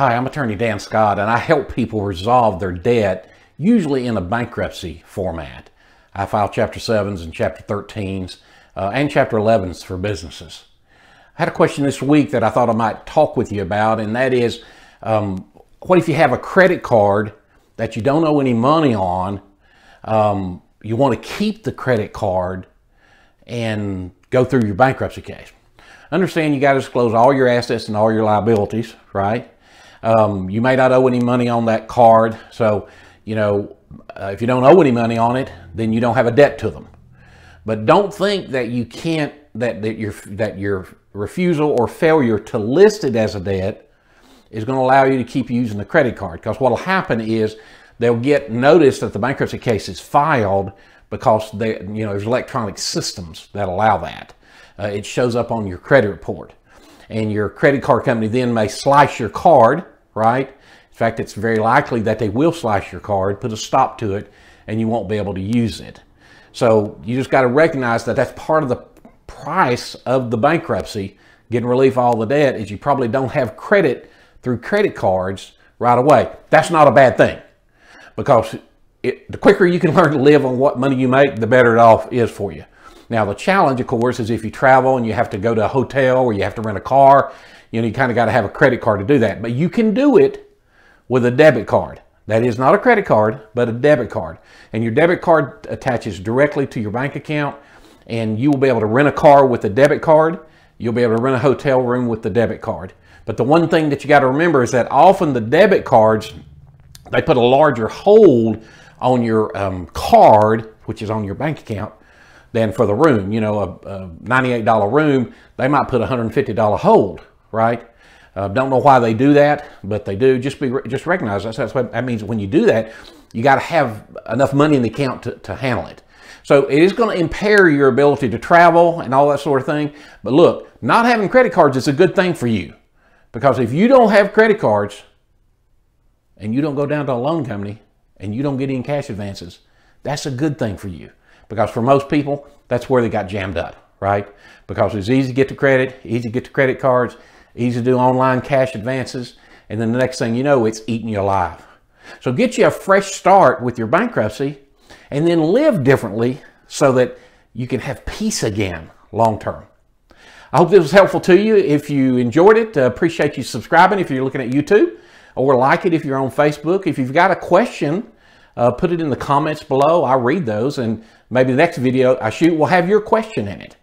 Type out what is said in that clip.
Hi, I'm attorney Dan Scott, and I help people resolve their debt, usually in a bankruptcy format. I file Chapter 7s and Chapter 13s uh, and Chapter 11s for businesses. I had a question this week that I thought I might talk with you about, and that is um, what if you have a credit card that you don't owe any money on? Um, you want to keep the credit card and go through your bankruptcy case. Understand you got to disclose all your assets and all your liabilities, right? Um, you may not owe any money on that card. So, you know, uh, if you don't owe any money on it, then you don't have a debt to them. But don't think that you can't, that, that, your, that your refusal or failure to list it as a debt is going to allow you to keep using the credit card. Because what will happen is they'll get notice that the bankruptcy case is filed because they, you know, there's electronic systems that allow that. Uh, it shows up on your credit report and your credit card company then may slice your card, right? In fact, it's very likely that they will slice your card, put a stop to it, and you won't be able to use it. So you just got to recognize that that's part of the price of the bankruptcy, getting relief all the debt, is you probably don't have credit through credit cards right away. That's not a bad thing because it, the quicker you can learn to live on what money you make, the better it off is for you. Now, the challenge, of course, is if you travel and you have to go to a hotel or you have to rent a car, you know, you kind of got to have a credit card to do that. But you can do it with a debit card. That is not a credit card, but a debit card. And your debit card attaches directly to your bank account, and you will be able to rent a car with a debit card. You'll be able to rent a hotel room with the debit card. But the one thing that you got to remember is that often the debit cards, they put a larger hold on your um, card, which is on your bank account, than for the room. You know, a, a $98 room, they might put a $150 hold, right? Uh, don't know why they do that, but they do. Just be just recognize that. That's what that means. When you do that, you got to have enough money in the account to, to handle it. So it is going to impair your ability to travel and all that sort of thing. But look, not having credit cards is a good thing for you because if you don't have credit cards and you don't go down to a loan company and you don't get any cash advances, that's a good thing for you. Because for most people, that's where they got jammed up, right? Because it's easy to get to credit, easy to get to credit cards, easy to do online cash advances, and then the next thing you know, it's eating you alive. So get you a fresh start with your bankruptcy and then live differently so that you can have peace again long term. I hope this was helpful to you. If you enjoyed it, uh, appreciate you subscribing if you're looking at YouTube or like it if you're on Facebook. If you've got a question, uh, put it in the comments below. I read those and maybe the next video I shoot will have your question in it.